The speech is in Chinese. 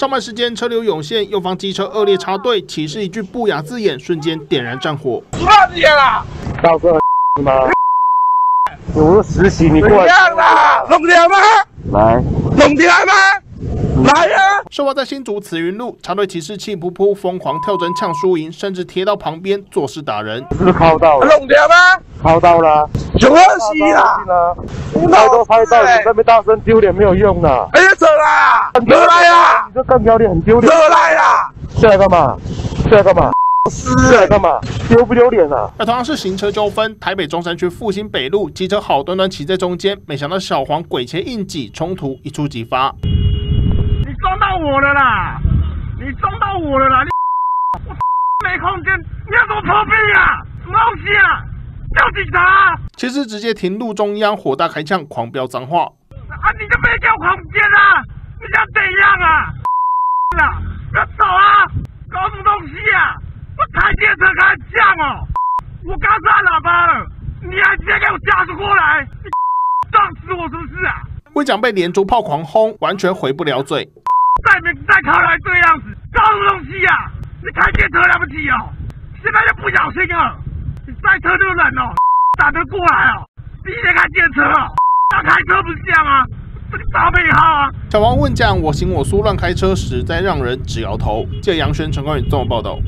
上班时间车流涌现，右方机车恶劣插队，起示一句不雅字眼，瞬间点燃战火。什么字眼啊？到这吗？我实习，你过来。样啦？弄掉吗？来，弄掉吗？来呀！事发在新竹慈云路，插队骑士气噗噗，疯狂跳针呛输赢，甚至贴到旁边做事打人。是不是靠到了？弄掉吗？靠到了。就可惜啦！拍都拍到，你这边大声丢脸没有用的。哎呀，走啦！很走来啦！你这更丢脸，很丢脸。走来呀！下来干嘛？下来干嘛？下来干嘛？丢不丢脸啊？而同样是行车纠纷，台北中山区复兴北路，机车好端端骑在中间，没想到小黄鬼切硬挤，冲突一触即发。你撞到我了啦！你撞到我了啦！你我 没空间，你要怎么破壁啊？什么东西啊？叫警察！骑士直接停路中央，火大开枪，狂飙脏话。啊！你就别叫狂奸啊！你想怎样啊？啊！不要走啊！搞什么东西啊？我开电车开枪哦！我刚按喇叭了，你还直接给我加速过来？你 撞死我是不是啊？会长被连珠炮狂轰，完全回不了嘴。再没再开来这样子，搞什么东西啊？你开电车了不起哦？现在就不小心了，你再车这个人哦，打得过来啊？第一天开电车啊，要开车不是这样吗？这个大背号啊！小王问讲我行我素乱开车，时在让人直摇头。记者杨轩、陈冠宇综合报道。